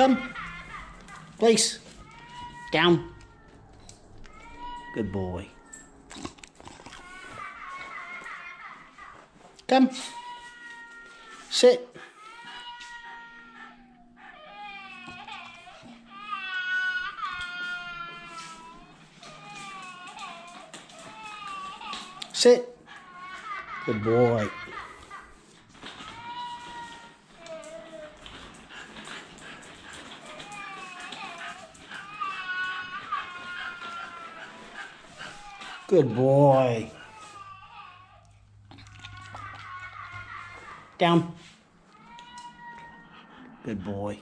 Come. Place. Down. Good boy. Come. Sit. Sit. Good boy. Good boy. Down. Good boy.